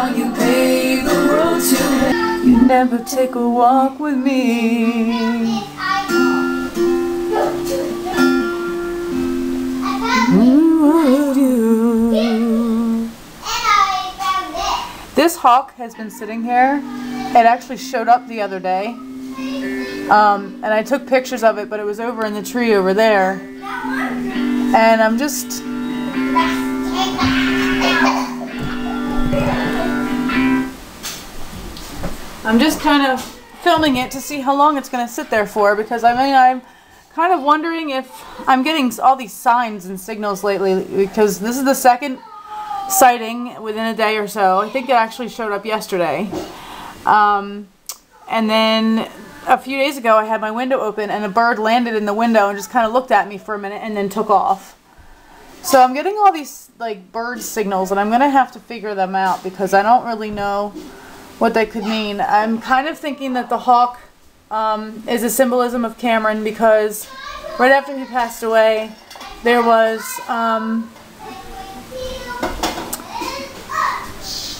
while you pave the road to You never take a walk with me. This hawk has been sitting here. It actually showed up the other day. Um, and I took pictures of it, but it was over in the tree over there. And I'm just I'm just kind of filming it to see how long it's going to sit there for because I mean I'm kind of wondering if I'm getting all these signs and signals lately because this is the second sighting within a day or so. I think it actually showed up yesterday. Um, and then a few days ago I had my window open and a bird landed in the window and just kind of looked at me for a minute and then took off. So I'm getting all these like bird signals and I'm going to have to figure them out because I don't really know what they could mean. I'm kind of thinking that the hawk um, is a symbolism of Cameron because right after he passed away, there was um,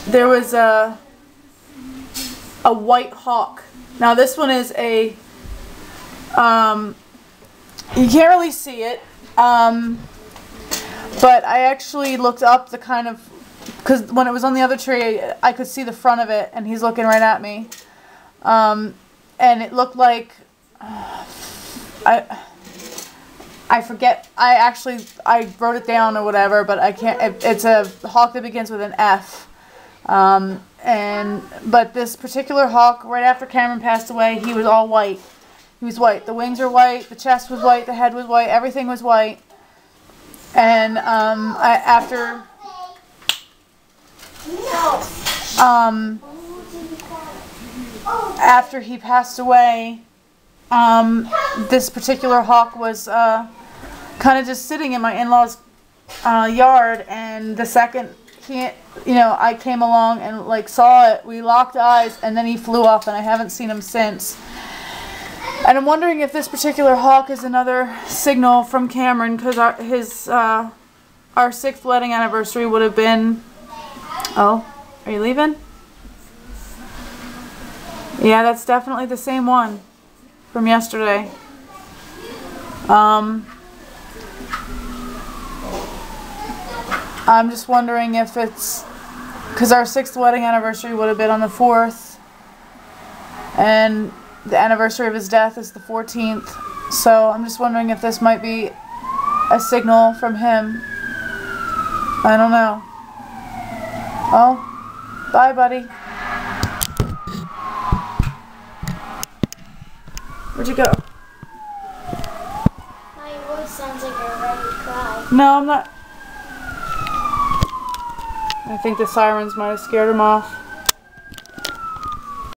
there was a a white hawk. Now this one is a um, you can't really see it, um, but I actually looked up the kind of because when it was on the other tree, I could see the front of it, and he's looking right at me. Um, and it looked like uh, I I forget. I actually I wrote it down or whatever, but I can't. It, it's a hawk that begins with an F. Um, and but this particular hawk, right after Cameron passed away, he was all white. He was white. The wings are white. The chest was white. The head was white. Everything was white. And um, I, after um, after he passed away, um, this particular hawk was uh, kind of just sitting in my in-laws' uh, yard, and the second he, you know, I came along and like saw it, we locked eyes, and then he flew off, and I haven't seen him since. And I'm wondering if this particular hawk is another signal from Cameron, because his uh, our sixth wedding anniversary would have been Oh, are you leaving? Yeah, that's definitely the same one from yesterday. Um, I'm just wondering if it's because our sixth wedding anniversary would have been on the 4th, and the anniversary of his death is the 14th. So I'm just wondering if this might be a signal from him. I don't know. Oh, bye, buddy. Where'd you go? My voice sounds like you're ready to cry. No, I'm not. I think the sirens might have scared him off.